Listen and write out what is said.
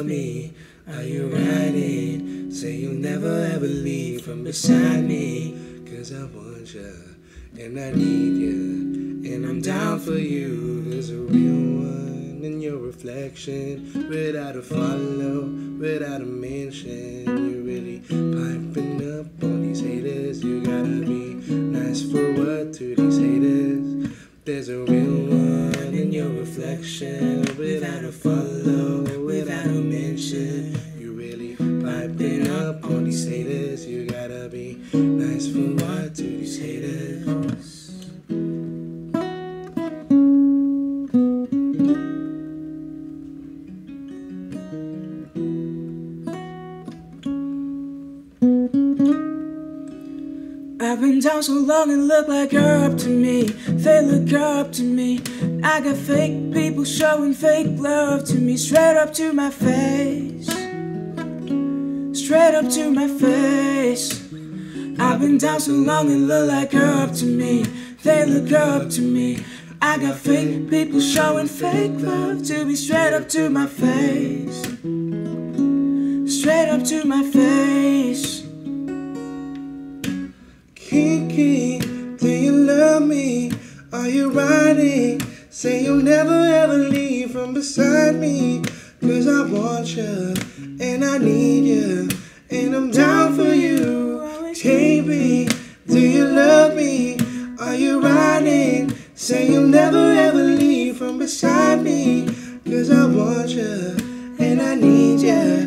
love me? Are you riding? Say you'll never ever leave from beside me. Cause I want you, and I need you, and I'm down for you. There's a real one in your reflection, without a follow, without a mention. You're really piping up on these haters. You gotta be nice for what to these haters. There's a real one in your reflection, without a follow, mention. You really piping up on these haters. You gotta be nice for what to these haters. Been down so long and look like you're up to me. They look up to me. I got fake people showing fake love to me, straight up to my face. Straight up to my face. I've been down so long and look like you're up to me. They look up to me. I got fake people showing fake love to me, straight up to my face. Straight up to my face. key. Do you love me? Are you riding? Say you'll never ever leave from beside me. Cause I want you and I need you. And I'm down for you. Baby. Do you love me? Are you riding? Say you'll never ever leave from beside me. Cause I want you and I need you.